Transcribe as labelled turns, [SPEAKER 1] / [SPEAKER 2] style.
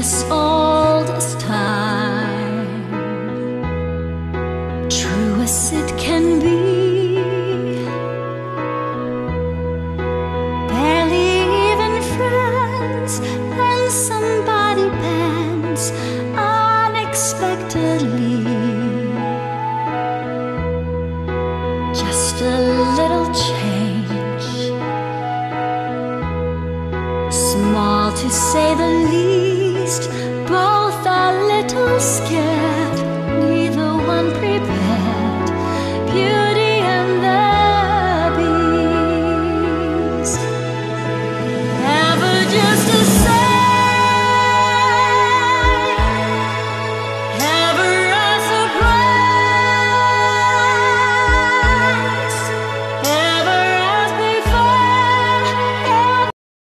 [SPEAKER 1] as old as time, true as it can be. Barely even friends, then somebody bends unexpectedly. Just a little change, small to say least. Both a little